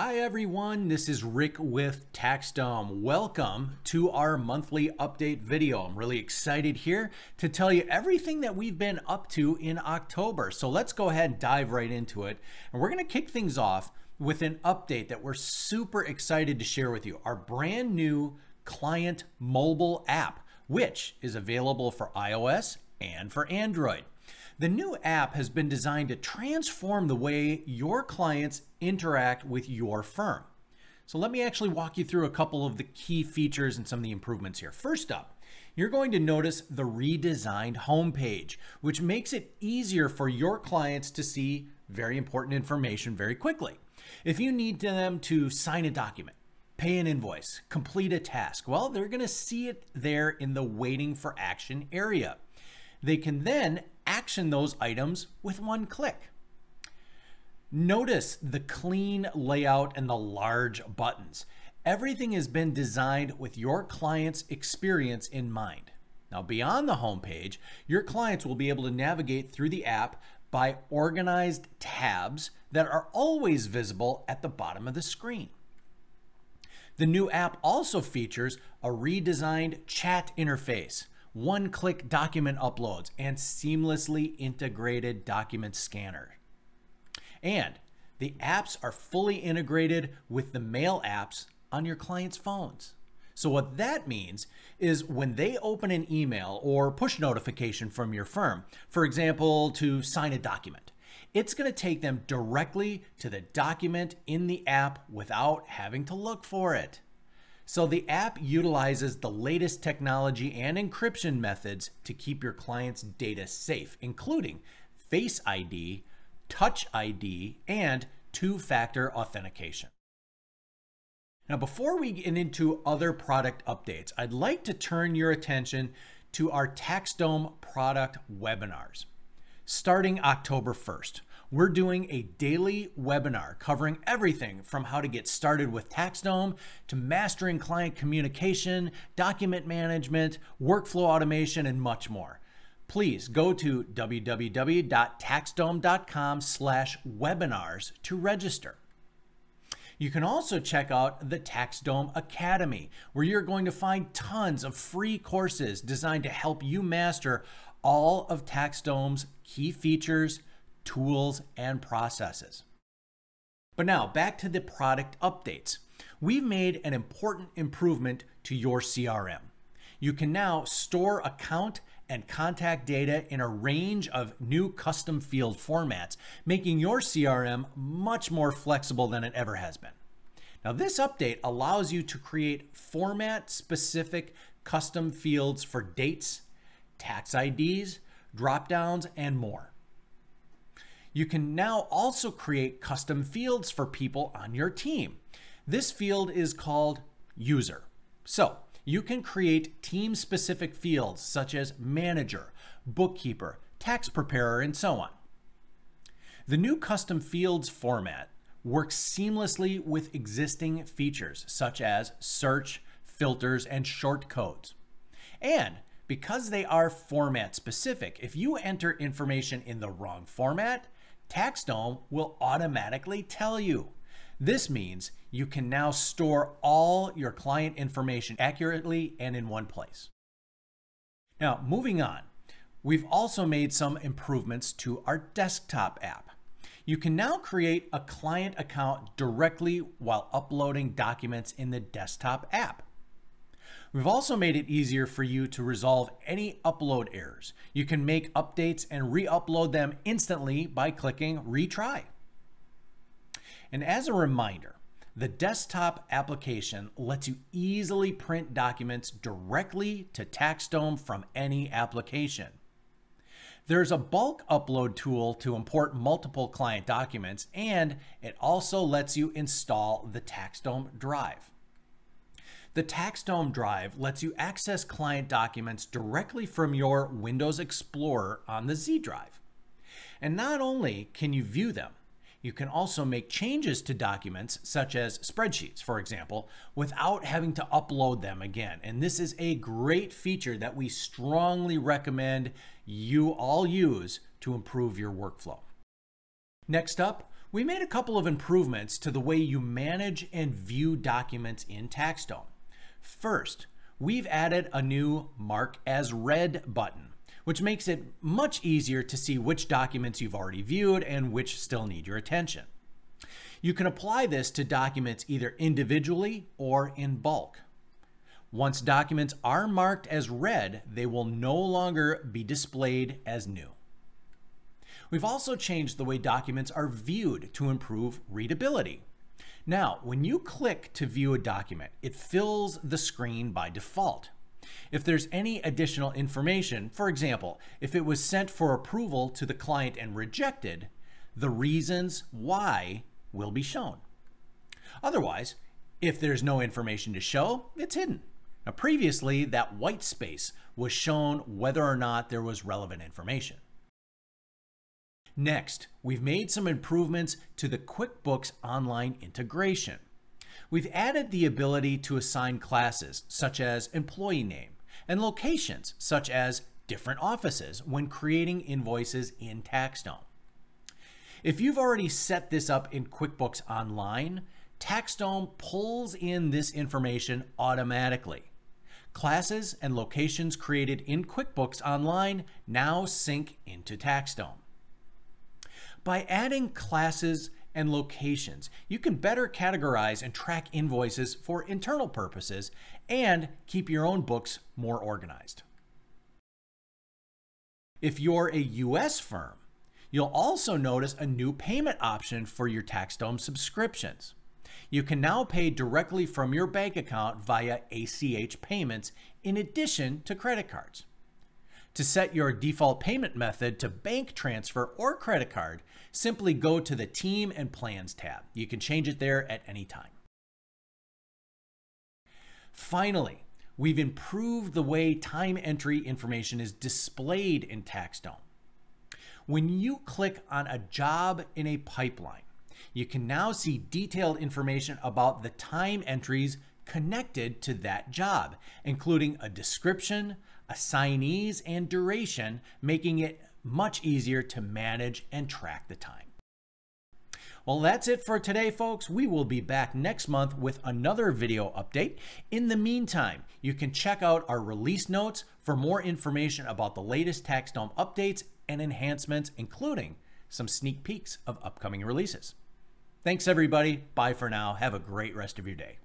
Hi everyone, this is Rick with TaxDome. Welcome to our monthly update video. I'm really excited here to tell you everything that we've been up to in October. So let's go ahead and dive right into it. And we're gonna kick things off with an update that we're super excited to share with you. Our brand new client mobile app, which is available for iOS and for Android. The new app has been designed to transform the way your clients interact with your firm. So let me actually walk you through a couple of the key features and some of the improvements here. First up, you're going to notice the redesigned homepage, which makes it easier for your clients to see very important information very quickly. If you need them to sign a document, pay an invoice, complete a task, well, they're going to see it there in the waiting for action area. They can then action those items with one click. Notice the clean layout and the large buttons. Everything has been designed with your client's experience in mind. Now, beyond the homepage, your clients will be able to navigate through the app by organized tabs that are always visible at the bottom of the screen. The new app also features a redesigned chat interface one click document uploads, and seamlessly integrated document scanner. And the apps are fully integrated with the mail apps on your client's phones. So, what that means is when they open an email or push notification from your firm, for example, to sign a document, it's going to take them directly to the document in the app without having to look for it. So the app utilizes the latest technology and encryption methods to keep your client's data safe, including Face ID, Touch ID, and two-factor authentication. Now, before we get into other product updates, I'd like to turn your attention to our TaxDome product webinars. Starting October 1st, we're doing a daily webinar covering everything from how to get started with TaxDome to mastering client communication, document management, workflow automation, and much more. Please go to www.taxdome.com slash webinars to register. You can also check out the TaxDome Academy, where you're going to find tons of free courses designed to help you master all of TaxDome's key features, tools, and processes. But now back to the product updates. We've made an important improvement to your CRM. You can now store account and contact data in a range of new custom field formats, making your CRM much more flexible than it ever has been. Now, this update allows you to create format specific custom fields for dates, tax IDs, dropdowns, and more. You can now also create custom fields for people on your team. This field is called user. So you can create team specific fields such as manager, bookkeeper, tax preparer, and so on. The new custom fields format works seamlessly with existing features such as search, filters, and short codes. And because they are format specific, if you enter information in the wrong format, TaxDome will automatically tell you. This means you can now store all your client information accurately and in one place. Now, moving on, we've also made some improvements to our desktop app. You can now create a client account directly while uploading documents in the desktop app. We've also made it easier for you to resolve any upload errors. You can make updates and re-upload them instantly by clicking retry. And as a reminder, the desktop application lets you easily print documents directly to TaxDome from any application. There's a bulk upload tool to import multiple client documents, and it also lets you install the TaxDome drive. The TaxDome Drive lets you access client documents directly from your Windows Explorer on the Z Drive. And not only can you view them, you can also make changes to documents, such as spreadsheets, for example, without having to upload them again. And this is a great feature that we strongly recommend you all use to improve your workflow. Next up, We made a couple of improvements to the way you manage and view documents in TaxDome. First, we've added a new Mark as Read button, which makes it much easier to see which documents you've already viewed and which still need your attention. You can apply this to documents either individually or in bulk. Once documents are marked as read, they will no longer be displayed as new. We've also changed the way documents are viewed to improve readability. Now, when you click to view a document, it fills the screen by default. If there's any additional information, for example, if it was sent for approval to the client and rejected, the reasons why will be shown. Otherwise, if there's no information to show, it's hidden. Now, previously, that white space was shown whether or not there was relevant information. Next, we've made some improvements to the QuickBooks Online integration. We've added the ability to assign classes, such as employee name, and locations, such as different offices, when creating invoices in TaxDome. If you've already set this up in QuickBooks Online, TaxDome pulls in this information automatically. Classes and locations created in QuickBooks Online now sync into TaxDome. By adding classes and locations, you can better categorize and track invoices for internal purposes and keep your own books more organized. If you're a US firm, you'll also notice a new payment option for your TaxDome subscriptions. You can now pay directly from your bank account via ACH payments in addition to credit cards. To set your default payment method to bank transfer or credit card, simply go to the Team and Plans tab. You can change it there at any time. Finally, we've improved the way time entry information is displayed in TaxDome. When you click on a job in a pipeline, you can now see detailed information about the time entries connected to that job, including a description, assignees, and duration, making it much easier to manage and track the time. Well, that's it for today, folks. We will be back next month with another video update. In the meantime, you can check out our release notes for more information about the latest TaxDome updates and enhancements, including some sneak peeks of upcoming releases. Thanks, everybody. Bye for now. Have a great rest of your day.